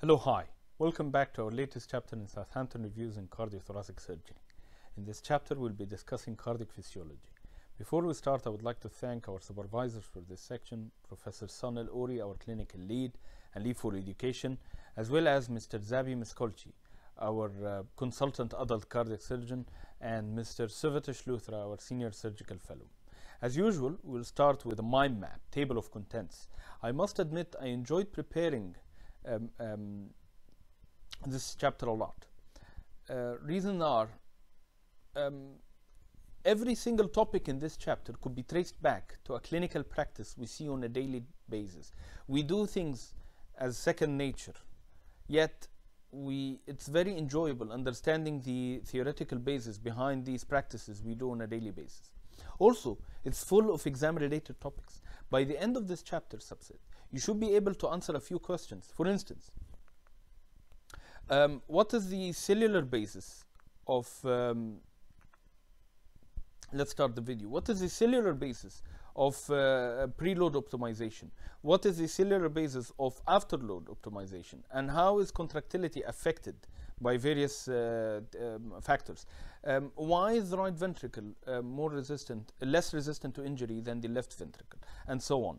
Hello, hi. Welcome back to our latest chapter in Southampton Reviews in Cardiothoracic Surgery. In this chapter, we'll be discussing cardiac physiology. Before we start, I would like to thank our supervisors for this section, Professor Sunil Ohri, our clinical lead and lead for education, as well as Mr. Zabi Miskolczi, our uh, consultant adult cardiac surgeon, and Mr. Suvitesh Luthra, our senior surgical fellow. As usual, we'll start with a mind map, table of contents. I must admit, I enjoyed preparing um, um, this chapter a lot. Uh, reasons are um, every single topic in this chapter could be traced back to a clinical practice we see on a daily basis. We do things as second nature, yet we it's very enjoyable understanding the theoretical basis behind these practices we do on a daily basis. Also, it's full of exam related topics. By the end of this chapter subset, you should be able to answer a few questions. For instance, um, what is the cellular basis of um, let's start the video. What is the cellular basis of uh, preload optimization? What is the cellular basis of afterload optimization? And how is contractility affected by various uh, um, factors? Um, why is the right ventricle uh, more resistant less resistant to injury than the left ventricle? And so on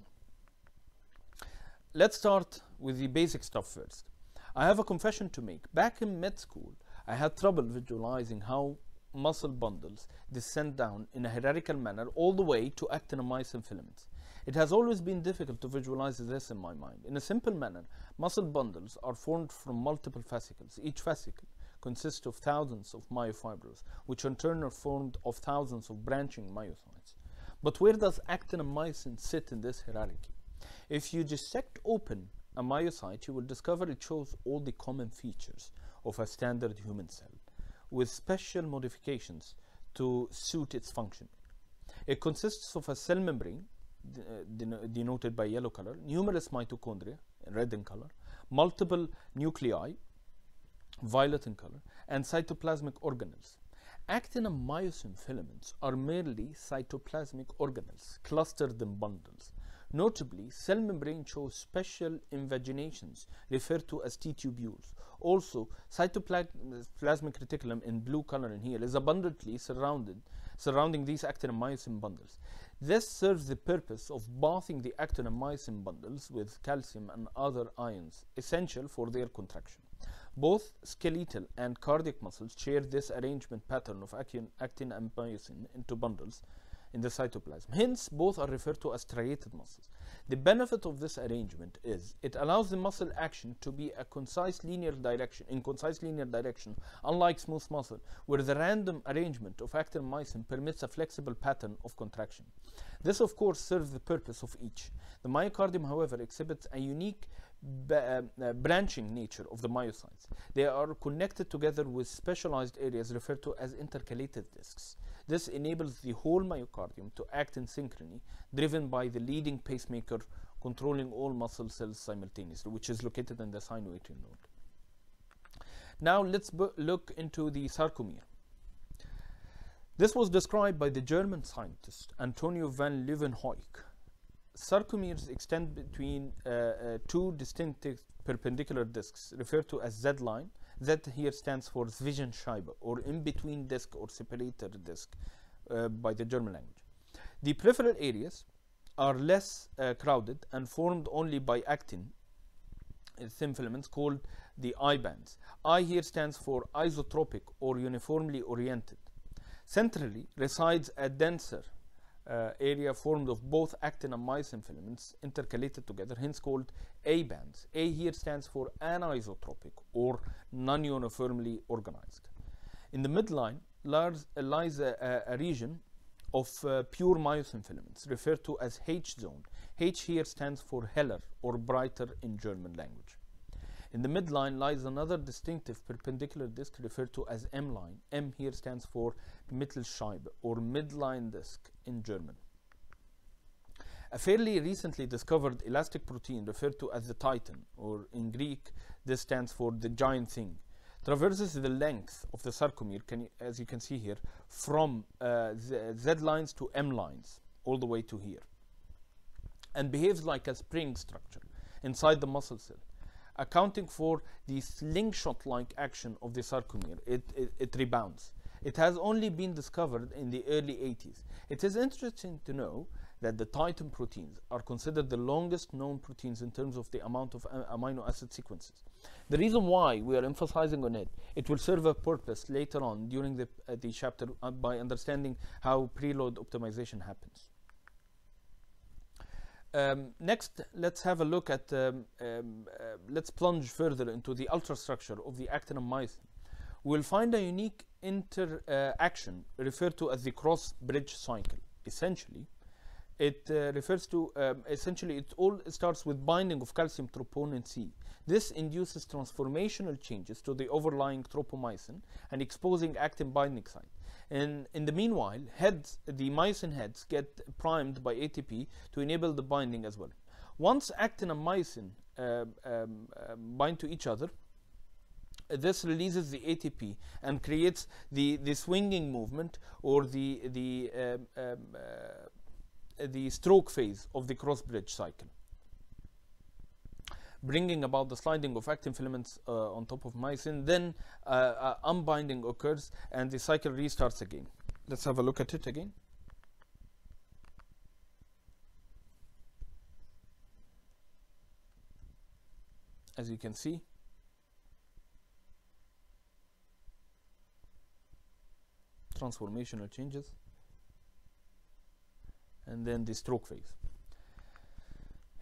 let's start with the basic stuff first I have a confession to make. Back in med school, I had trouble visualizing how muscle bundles descend down in a hierarchical manner all the way to actin-myosin filaments. It has always been difficult to visualize this in my mind. In a simple manner, muscle bundles are formed from multiple fascicles. Each fascicle consists of thousands of myofibrils, which in turn are formed of thousands of branching myocytes. But where does actin-myosin sit in this hierarchy? If you dissect open a myocyte, you will discover it shows all the common features of a standard human cell with special modifications to suit its function. It consists of a cell membrane uh, denoted by yellow color, numerous mitochondria, red in color, multiple nuclei, violet in color, and cytoplasmic organelles. Actin and myosin filaments are merely cytoplasmic organelles clustered in bundles. Notably, cell membrane shows special invaginations referred to as T-tubules. Also, sarcoplasmic reticulum in blue color in here is abundantly surrounded surrounding these actin and myosin bundles. This serves the purpose of bathing the actin and myosin bundles with calcium and other ions, essential for their contraction. Both skeletal and cardiac muscles share this arrangement pattern of actin and myosin into bundles in the cytoplasm. Hence, both are referred to as striated muscles. The benefit of this arrangement is it allows the muscle action to be a concise linear direction, in concise linear direction, unlike smooth muscle, where the random arrangement of actin myosin permits a flexible pattern of contraction. This, of course, serves the purpose of each. The myocardium, however, exhibits a unique uh, uh, branching nature of the myocytes. They are connected together with specialized areas referred to as intercalated discs. This enables the whole myocardium to act in synchrony, driven by the leading pacemaker controlling all muscle cells simultaneously, which is located in the sinoatrial node. Now let's look into the sarcomere. This was described by the German scientist Antonio van Leeuwenhoek sarcomeres extend between uh, uh, two distinctive perpendicular discs referred to as Z line. Z here stands for Zwischenscheibe or in between disc or separator disc uh, by the German language. The peripheral areas are less uh, crowded and formed only by actin uh, thin filaments called the I bands. I here stands for isotropic or uniformly oriented. Centrally resides a denser uh, area formed of both actin and myosin filaments intercalated together, hence called A bands. A here stands for anisotropic or non-uniformly organized. In the midline lies, uh, lies a, a, region of uh, pure myosin filaments referred to as H zone. H here stands for heller or brighter in German language. In the midline lies another distinctive perpendicular disc referred to as M line. M here stands for Mittelscheibe or midline disc in German. A fairly recently discovered elastic protein referred to as the titin or in Greek this stands for the giant thing traverses the length of the sarcomere can, as you can see here from uh, Z lines to M lines all the way to here and behaves like a spring structure inside the muscle cell accounting for the slingshot-like action of the sarcomere. It, it, it rebounds. It has only been discovered in the early 80s. It is interesting to know that the Titin proteins are considered the longest known proteins in terms of the amount of a- amino acid sequences. The reason why we are emphasizing on it, it will serve a purpose later on during the, uh, the chapter uh, by understanding how preload optimization happens. Um, next, let's have a look at, um, um, uh, let's plunge further into the ultrastructure of the actin and myosin. We'll find a unique interaction referred to as the cross-bridge cycle. Essentially, it uh, refers to, um, essentially, it all starts with binding of calcium troponin C. This induces transformational changes to the overlying tropomyosin and exposing actin binding site. And in the meanwhile, heads, the myosin heads get primed by ATP to enable the binding as well. Once actin and myosin uh, um, uh, bind to each other, this releases the ATP and creates the, the swinging movement or the, the, um, um, uh, the stroke phase of the cross bridge cycle bringing about the sliding of actin filaments uh, on top of myosin. Then uh, uh, unbinding occurs and the cycle restarts again. Let's have a look at it again. As you can see, transformational changes and then the stroke phase.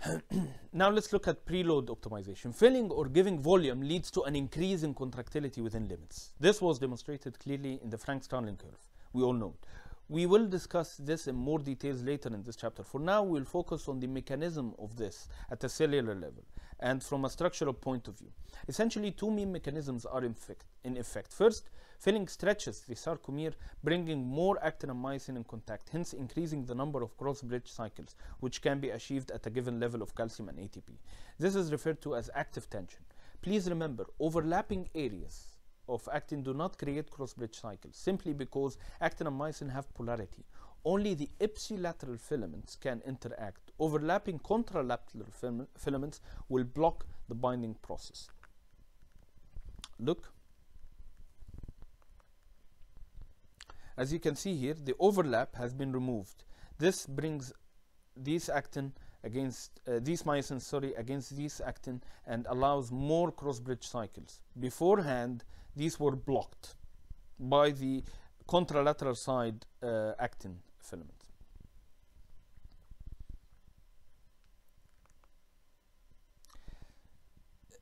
now let's look at preload optimization. Filling or giving volume leads to an increase in contractility within limits. This was demonstrated clearly in the Frank-Starling curve. We all know it. We will discuss this in more details later in this chapter. For now, we'll focus on the mechanism of this at a cellular level and from a structural point of view. Essentially, two main mechanisms are in effect. In effect. First, filling stretches the sarcomere, bringing more actin and myosin in contact, hence increasing the number of cross-bridge cycles, which can be achieved at a given level of calcium and ATP. This is referred to as active tension. Please remember, overlapping areas of actin do not create cross-bridge cycles, simply because actin and myosin have polarity. Only the ipsilateral filaments can interact. Overlapping contralateral filaments will block the binding process. Look. As you can see here, the overlap has been removed. This brings these actin against uh, these myosin, sorry, against these actin and allows more cross-bridge cycles. Beforehand, these were blocked by the contralateral side uh, actin filament.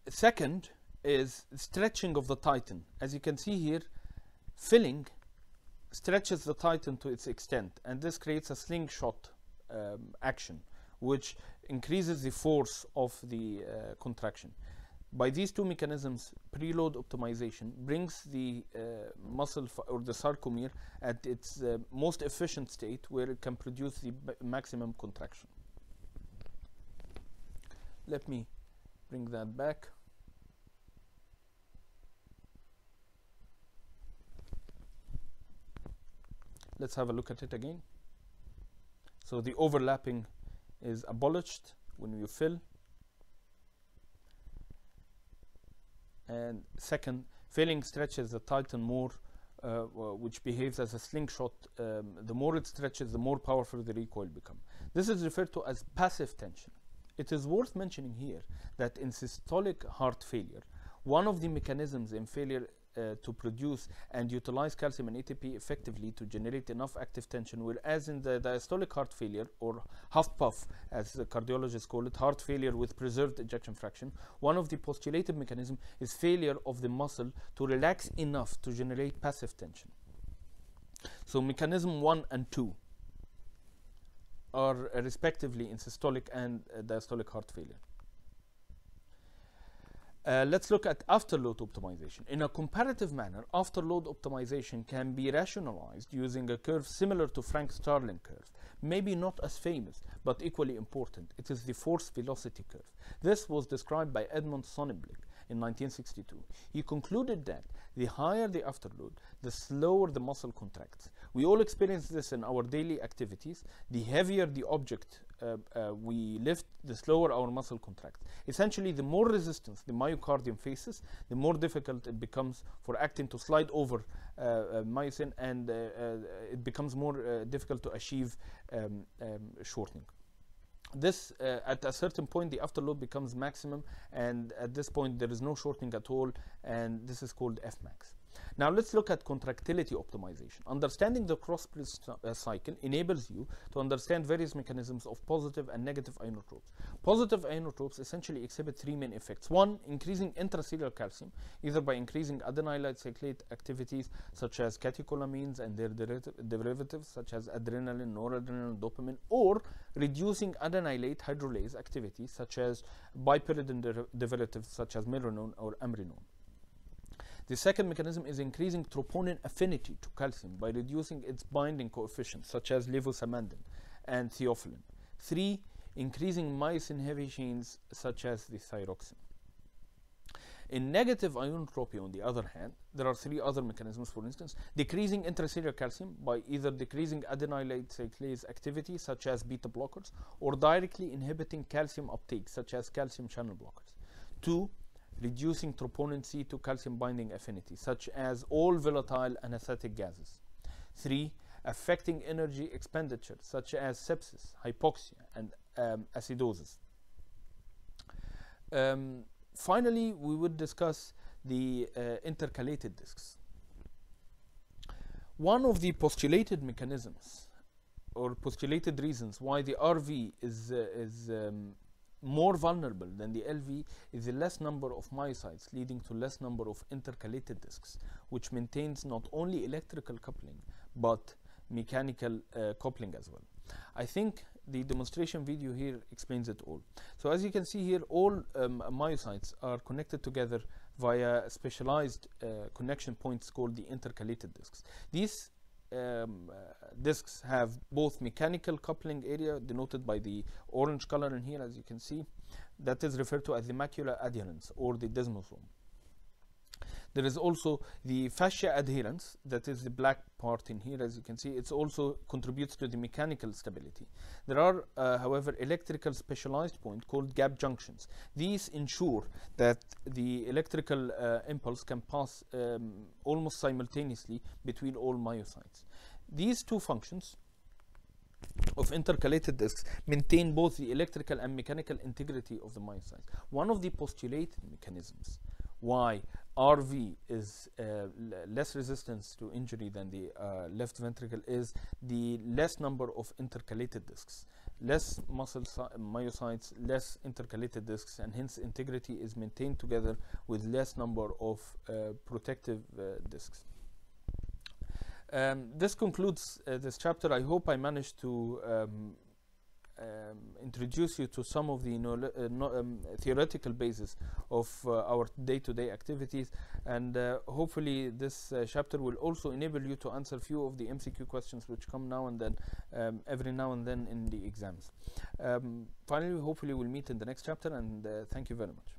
Second is stretching of the titin. As you can see here, filling stretches the titin to its extent, and this creates a slingshot um, action, which increases the force of the uh, contraction. By these two mechanisms, preload optimization brings the uh, muscle or the sarcomere at its uh, most efficient state where it can produce the maximum contraction. Let me bring that back. Let's have a look at it again. So the overlapping is abolished when you fill. And second, filling stretches the titin more, uh, which behaves as a slingshot. Um, the more it stretches, the more powerful the recoil become. This is referred to as passive tension. It is worth mentioning here that in systolic heart failure, one of the mechanisms in failure uh, to produce and utilize calcium and ATP effectively to generate enough active tension, whereas in the diastolic heart failure, or HFpEF as the cardiologists call it, heart failure with preserved ejection fraction, one of the postulated mechanisms is failure of the muscle to relax enough to generate passive tension. So mechanism 1 and 2 are uh, respectively in systolic and uh, diastolic heart failure. Uh, let's look at afterload optimization. In a comparative manner, afterload optimization can be rationalized using a curve similar to Frank-Starling curve. Maybe not as famous, but equally important. It is the force velocity curve. This was described by Edmund Sonnenblick in 1962. He concluded that the higher the afterload, the slower the muscle contracts. We all experience this in our daily activities. The heavier the object uh, uh, we lift, the slower our muscle contracts. Essentially, the more resistance the myocardium faces, the more difficult it becomes for actin to slide over uh, uh, myosin, and uh, uh, it becomes more difficult to achieve um, um, shortening. This, uh, at a certain point, the afterload becomes maximum, and at this point, there is no shortening at all, and this is called Fmax. Now let's look at contractility optimization. Understanding the cross uh, cycle enables you to understand various mechanisms of positive and negative inotropes. Positive inotropes essentially exhibit three main effects. One, increasing intracellular calcium, either by increasing adenylate cyclase activities such as catecholamines and their derivatives such as adrenaline, noradrenaline, dopamine, or reducing adenylate hydrolase activities such as bipyridine derivatives such as milrinone or amrinone. The second mechanism is increasing troponin affinity to calcium by reducing its binding coefficients, such as levosimendan and theophylline. Three, increasing myosin heavy chains, such as the thyroxine. In negative ionotropy, on the other hand, there are three other mechanisms, for instance, decreasing intracellular calcium by either decreasing adenylate cyclase activity, such as beta blockers, or directly inhibiting calcium uptake, such as calcium channel blockers. Two, reducing troponin C2 calcium binding affinity, such as all volatile anesthetic gases. Three, affecting energy expenditure, such as sepsis, hypoxia, and um, acidosis. Um, finally, we would discuss the uh, intercalated discs. One of the postulated mechanisms or postulated reasons why the RV is, uh, is um, more vulnerable than the LV is the less number of myocytes leading to less number of intercalated discs which maintains not only electrical coupling but mechanical uh, coupling as well. I think the demonstration video here explains it all. So as you can see here all um, myocytes are connected together via specialized uh, connection points called the intercalated discs. These um, uh, discs have both mechanical coupling area denoted by the orange color in here as you can see. That is referred to as the macular adherens or the desmosome there is also the fascia adherens, that is the black part in here, as you can see. It also contributes to the mechanical stability. There are, uh, however, electrical specialized points called gap junctions. These ensure that the electrical uh, impulse can pass um, almost simultaneously between all myocytes. These two functions of intercalated discs maintain both the electrical and mechanical integrity of the myocytes. One of the postulated mechanisms why RV is uh, less resistance to injury than the uh, left ventricle is the less number of intercalated discs. Less muscle myocytes, less intercalated discs, and hence integrity is maintained together with less number of uh, protective uh, discs. Um, this concludes uh, this chapter. I hope I managed to um, um, introduce you to some of the no, uh, no, um, theoretical basis of uh, our day-to-day -day activities and uh, hopefully this uh, chapter will also enable you to answer a few of the MCQ questions which come now and then um, every now and then in the exams. Um, finally hopefully we'll meet in the next chapter and uh, thank you very much.